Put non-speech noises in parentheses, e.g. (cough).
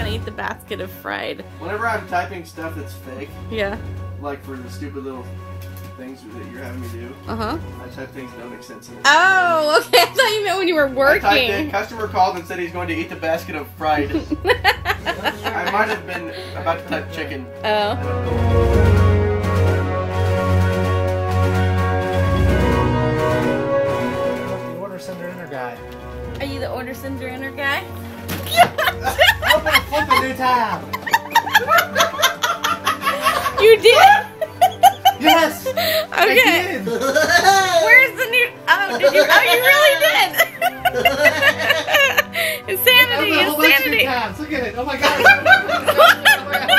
the basket of fried. Whenever I'm typing stuff that's fake, Yeah. like for the stupid little things that you're having me do, Uh huh. I type things that don't make sense. In it. Oh, (laughs) okay. I thought you meant when you were working. I typed in, customer called and said he's going to eat the basket of fried. (laughs) I might have been about to type chicken. oh. The order sender inner guy. Are you the order sender inner guy? Open (laughs) a flip a new tab. You did? Yes. (laughs) Okay. did. (laughs) Where's the new? Oh, did you? Oh, you really did. (laughs) insanity! Open a whole bunch of new Insanity! Look at it. Oh my god.